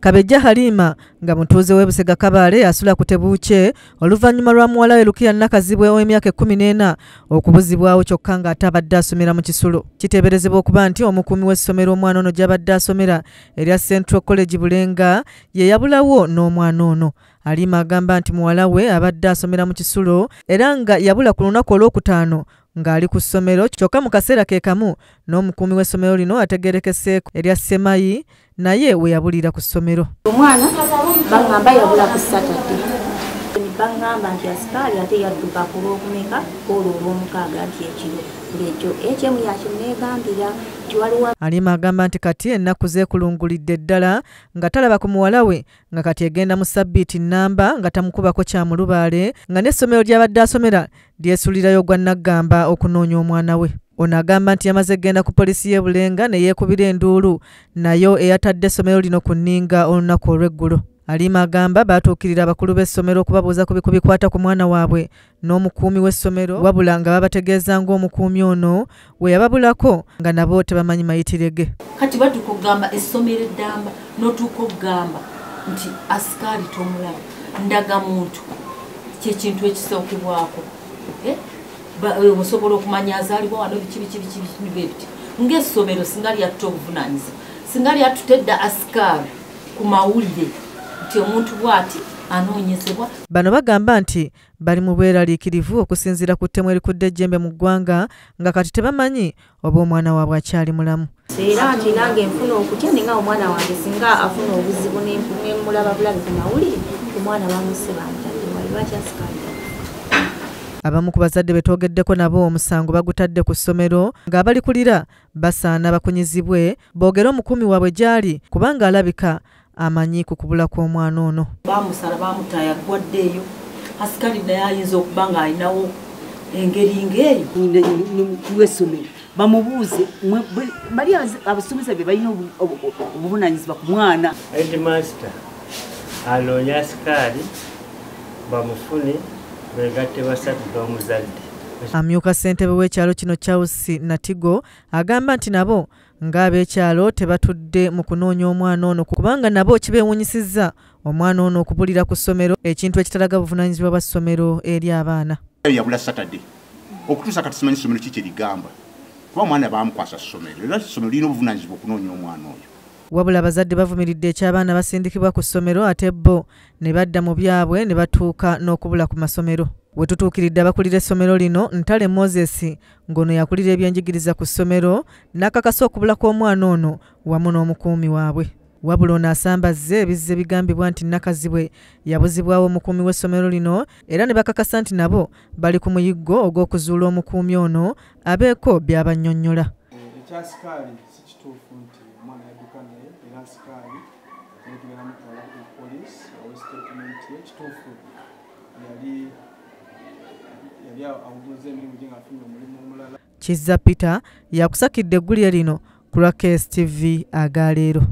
kabejja halima nga mutuuze w'ebusega kabaale asula ku tebuukye oluvannyuma lwa muwala we lukiya nakazibwe ow'emyaka ekkumi n'ena okubuzibwawo kyokka ng'ate abadde asomera mu kisulo. Kiteeberezebwa okuba nti omukuumi w'essomero omwana ono gy'abadde asomera erya central college bulenga ye yabulawo n'omwana ono. Alima agamba nti muwala we abadde asomera mu kisulo era nga yabula ku lunaku olwokutaano ng'ali ku ssomero kyokka mu kaseera ke kamu n'omukuumi w'essomero lino ategeerekeseeko erya semayi naye we yabulira ku ssomero. Omwana baŋŋamba yabula ku satadde baŋŋamba nti asikaali ate yadduka ku lwokumeka olwo olwomukaaga nti ekiro ng'ekyo ekyemu waliwo alima agamba nti kati ennaku zeekulungulidde ddala nga talaba ku muwala we nga kati egenda mu sabbiiti nnamba nga tamukubako kyamulubaale nga n'essomero ly'abadde asomera lyesulirayo gwa naggamba okunoonya omwana we. Ono agamba nti yamaze genda ku poliisi y'e bulenga ne yeekubira enduulu nayo eyatadde essomero lino ku nninga olunaku olw'eggulo alima agamba baatuukirira abakulu b'essomero okubabuuza ku biku bikwata ku mwana waabwe n'omukuumi w'essomero wabula nga babategeeza ng'omukuumi ono we yababulako nga nabo tebamanyi mayitire ge kati batuuka okugamba essomero eddamba n'otuuka okugamba nti asikaali tomulaba. Ndaga muntu kyekintu ekisookebwako. Eh? Eh, osobola okumanya azaalibwa wano biki biki biki biki bwe biti ng'essomero singa lyatute obuvunaanyizibwa singa lyatutedda asikaali ku mawulire nti omuntu bw'ati anoonyezebwa bano bagamba nti bali mu bweraliikirivu okusinziira ku ttemu erikudde ejjembe mu ggwanga nga kati tebamanyi oba omwana waabwe akyali mulamu. Era nti nange nfuna okutya ninga omwana wange singa afuna obuzibu nemulaba bulabe ku mawulire omwana bamuse bamutadde wali lwaki asikaali abamu ku bazadde be twogeddeko nabo omusango bagutadde ku ssomero ng'abalikulira basaana bakunyizibwe boogere omukuumi waabwe gy'ali kubanga alabika amanyi ku kubula kw'omwana ono. Bamusala bamutaya gwaddeeyo asikaali naye ayinza okuba ng'alinawo engeri ng'eyo. Lw'essomero bamubuuze bali abasomesa be balina obu- obu- obu- obuvunanyizibwa ku mwana. Headmaster alonye asikaali bamufune begatte basatu n'omuzadde. Amyuka ssentebe w'ekyalo kino charles natigo agamba nti nabo ng'ab'ekyalo tebatudde mu kunoonya omwana ono kubanga nabo kibeewunyisizza omwana ono okubulira ku ssomero ekintu ekitalaga buvunaanyizibwa bwa ssomero eri abaana. Yabula satadde okutuusa kati simanyi ssomero ki kyerigamba kuba omwana bamukwasa ssomero era essomero lirina obuvunanyizibwa okunoonya omwana oyo. Wabula abazadde bavumiridde eky'abaana basindikibwa ku ssomero ate bo ne badda mu byabwe ne batuuka n'okubula ku masomero we tutuukiridde abakulira essomero lino ntale moses ng'ono yakulira ebyenjigiriza ku ssomero n'akakasa okubula kw'omwana ono wamu n'omukuumi waabwe. Wabula ono asambazze ebizze bigambibwa nti nakazibwe yabuzibwawo omukuumi w'essomero lino era ne bakakasa nti nabo bali ku muyiggo ogw'okuzuula omukuumi ono abeeko by'abannyonnyola. Ekya sikaali si kituufu nti omwana yadduka naye era sikaali netugenda mutwala ku poliisi awe statement ye kituufu yali yali awuguza emirimu gye ngaafunye omulimu omulala. Kizza peter yakusakidde eggulire lino ku lwa kstv agaleero